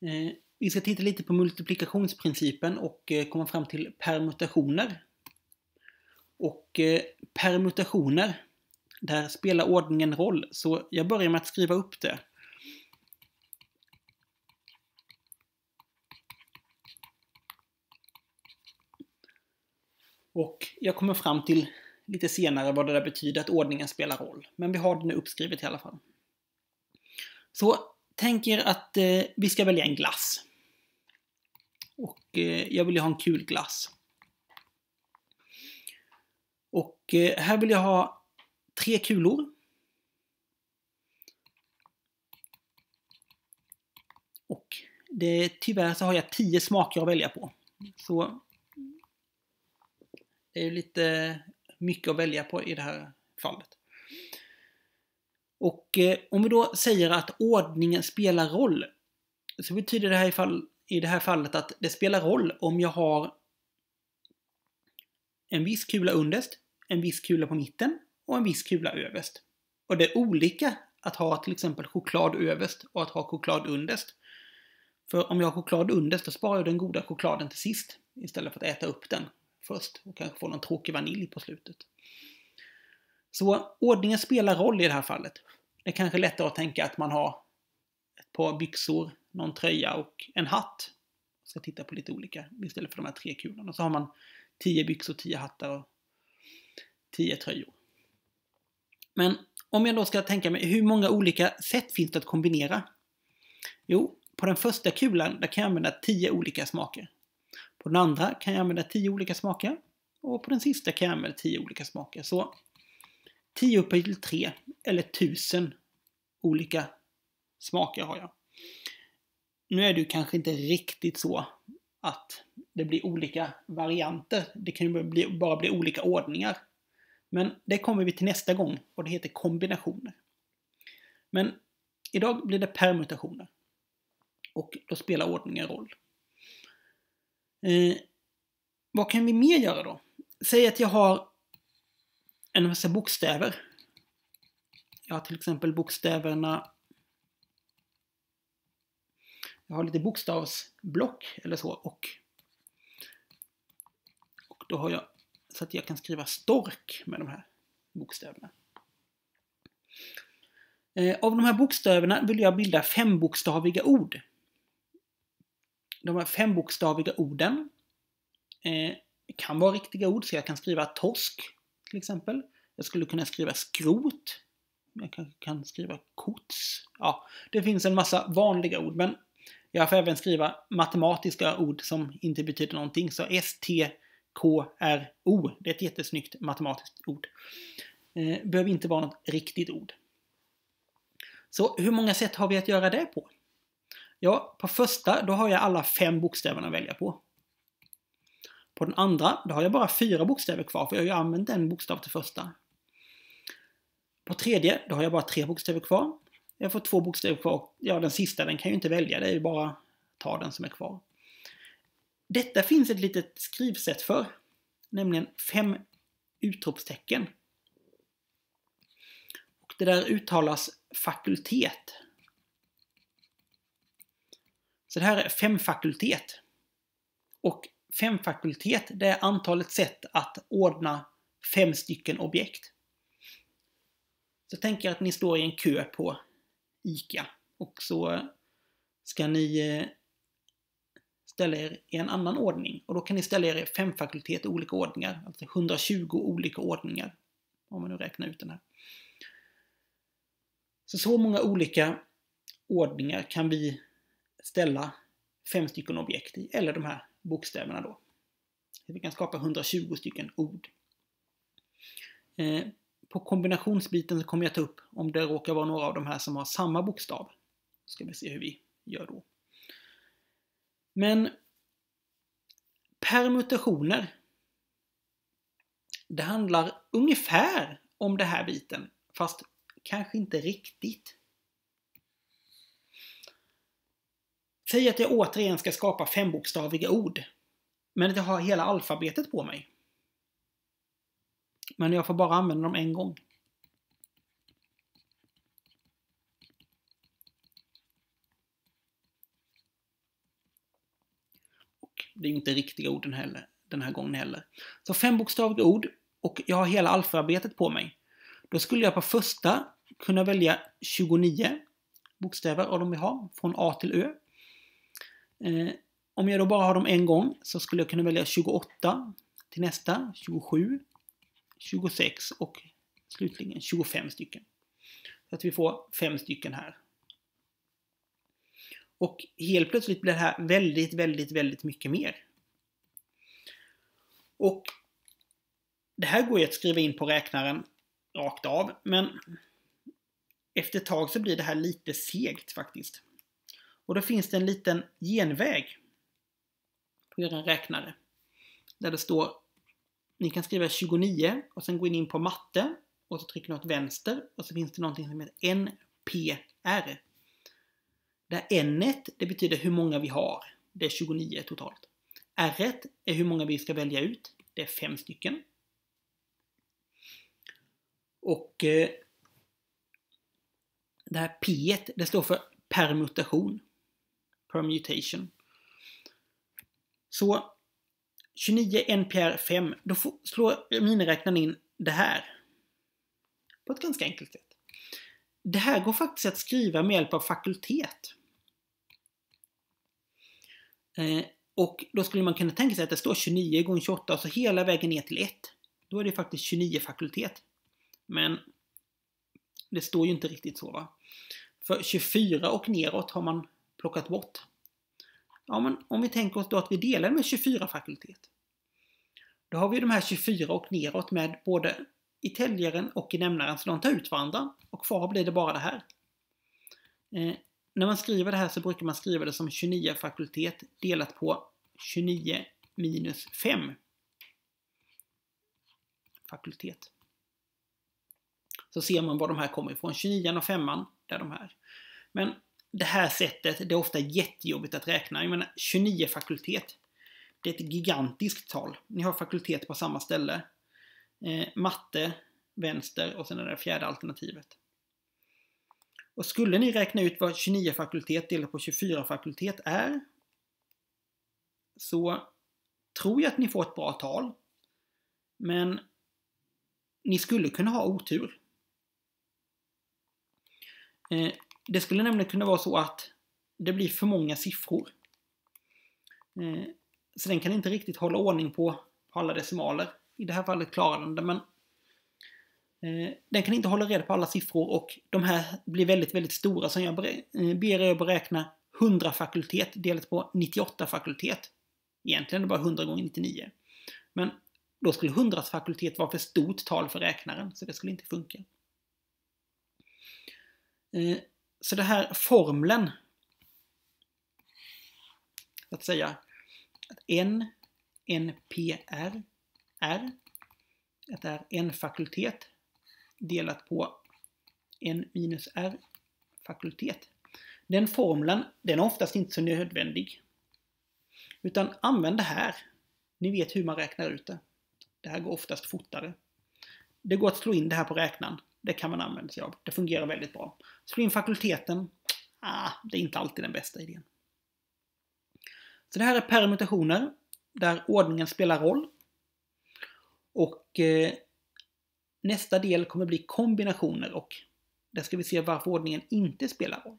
Eh, vi ska titta lite på multiplikationsprincipen och eh, komma fram till permutationer. Och eh, permutationer, där spelar ordningen roll, så jag börjar med att skriva upp det. Och jag kommer fram till lite senare vad det där betyder att ordningen spelar roll. Men vi har det nu uppskrivet i alla fall. Så tänk er att eh, vi ska välja en glass. Och eh, jag vill ju ha en kul glass. Och eh, här vill jag ha tre kulor. Och det, tyvärr så har jag tio smaker att välja på. Så det är ju lite mycket att välja på i det här fallet. Och eh, om vi då säger att ordningen spelar roll så betyder det här i, fall, i det här fallet att det spelar roll om jag har en viss kula underst, en viss kula på mitten och en viss kula överst. Och det är olika att ha till exempel choklad överst och att ha choklad underst. För om jag har choklad underst, då sparar jag den goda chokladen till sist istället för att äta upp den först och kanske få någon tråkig vanilj på slutet. Så ordningen spelar roll i det här fallet. Det är kanske lättare att tänka att man har ett par byxor, någon tröja och en hatt. Jag ska titta på lite olika istället för de här tre kulorna. Så har man tio byxor, tio hattar och tio tröjor. Men om jag då ska tänka mig hur många olika sätt finns det att kombinera? Jo, på den första kulan där kan jag använda tio olika smaker. På den andra kan jag använda 10 olika smaker. Och på den sista kan jag använda 10 olika smaker. Så 10 upphöjt till 3, eller 1000 olika smaker har jag. Nu är det ju kanske inte riktigt så att det blir olika varianter. Det kan ju bara bli olika ordningar. Men det kommer vi till nästa gång och det heter kombinationer. Men idag blir det permutationer. Och då spelar ordningen roll. Eh, vad kan vi mer göra då? Säg att jag har en massa bokstäver. Jag har till exempel bokstäverna... Jag har lite bokstavsblock eller så och, och då har jag så att jag kan skriva stork med de här bokstäverna. Eh, av de här bokstäverna vill jag bilda fembokstaviga ord de här fembokstaviga orden eh, kan vara riktiga ord, så jag kan skriva torsk till exempel. Jag skulle kunna skriva skrot. Jag kan, kan skriva kots. Ja, det finns en massa vanliga ord, men jag får även skriva matematiska ord som inte betyder någonting. Så S-T-K-R-O, det är ett jättesnyggt matematiskt ord. Eh, behöver inte vara något riktigt ord. Så hur många sätt har vi att göra det på? Ja, på första då har jag alla fem bokstäverna att välja på. På den andra, då har jag bara fyra bokstäver kvar, för jag har ju använt en bokstav till första. På tredje, då har jag bara tre bokstäver kvar. Jag får två bokstäver kvar. Ja, den sista, den kan jag ju inte välja. Det är ju bara att ta den som är kvar. Detta finns ett litet skrivsätt för. Nämligen fem utropstecken. Och det där uttalas fakultet. Så det här är femfakultet. Och femfakultet, det är antalet sätt att ordna fem stycken objekt. Så tänk er att ni står i en kö på ICA och så ska ni eh, ställa er i en annan ordning. Och då kan ni ställa er i femfakultet i olika ordningar, alltså 120 olika ordningar. Om man nu räknar ut den här. Så så många olika ordningar kan vi ställa fem stycken objekt i, eller de här bokstäverna då. Vi kan skapa 120 stycken ord. Eh, på kombinationsbiten så kommer jag ta upp om det råkar vara några av de här som har samma bokstav. Ska vi se hur vi gör då. Men permutationer. Det handlar ungefär om det här biten, fast kanske inte riktigt. Säg att jag återigen ska skapa fembokstaviga ord. Men att jag har hela alfabetet på mig. Men jag får bara använda dem en gång. Det är ju inte riktiga orden heller, den här gången heller. Så fembokstaviga ord och jag har hela alfabetet på mig. Då skulle jag på första kunna välja 29 bokstäver av de vi har, från A till Ö. Eh, om jag då bara har dem en gång så skulle jag kunna välja 28 till nästa, 27, 26 och slutligen 25 stycken. Så att vi får fem stycken här. Och helt plötsligt blir det här väldigt, väldigt, väldigt mycket mer. Och det här går ju att skriva in på räknaren rakt av, men efter ett tag så blir det här lite segt faktiskt. Och då finns det en liten genväg på er räknare. Där det står, ni kan skriva 29 och sen gå in på matte och så trycker ni åt vänster och så finns det någonting som heter NPR. Där N det betyder hur många vi har. Det är 29 totalt. R är hur många vi ska välja ut. Det är fem stycken. Och eh, det här P det står för permutation. Permutation. Så 29 NPR 5, då slår miniräknaren in det här. På ett ganska enkelt sätt. Det här går faktiskt att skriva med hjälp av fakultet. Eh, och då skulle man kunna tänka sig att det står 29 gånger 28 och så hela vägen ner till 1. Då är det faktiskt 29 fakultet. Men det står ju inte riktigt så va. För 24 och neråt har man plockat bort. Ja, men om vi tänker oss då att vi delar med 24 fakultet. Då har vi de här 24 och neråt med både i täljaren och i nämnaren, så de tar ut varandra. Och kvar blir det bara det här. Eh, när man skriver det här så brukar man skriva det som 29 fakultet delat på 29 minus 5 fakultet. Så ser man var de här kommer ifrån. 29 och 5 är de här. Men det här sättet, det är ofta jättejobbigt att räkna. Jag menar, 29 fakultet. Det är ett gigantiskt tal. Ni har fakultet på samma ställe. Eh, matte, vänster och sen är det fjärde alternativet. Och skulle ni räkna ut vad 29 fakultet delat på 24 fakultet är så tror jag att ni får ett bra tal. Men ni skulle kunna ha otur. Eh, det skulle nämligen kunna vara så att det blir för många siffror. Eh, så den kan inte riktigt hålla ordning på, alla decimaler. I det här fallet klarar den det, men eh, den kan inte hålla reda på alla siffror och de här blir väldigt, väldigt stora. Så jag eh, ber er beräkna 100 fakultet delat på 98 fakultet. Egentligen är det bara 100 gånger 99. Men då skulle 100 fakultet vara för stort tal för räknaren, så det skulle inte funka. Eh, så det här formeln, att säga att en NPR, R, att det är en fakultet delat på N minus R fakultet. Den formeln, den är oftast inte så nödvändig. Utan använd det här. Ni vet hur man räknar ut det. Det här går oftast fortare. Det går att slå in det här på räknaren. Det kan man använda sig av. Det fungerar väldigt bra. Slå in fakulteten. Ah, det är inte alltid den bästa idén. Så det här är permutationer där ordningen spelar roll. Och eh, nästa del kommer bli kombinationer och där ska vi se varför ordningen inte spelar roll.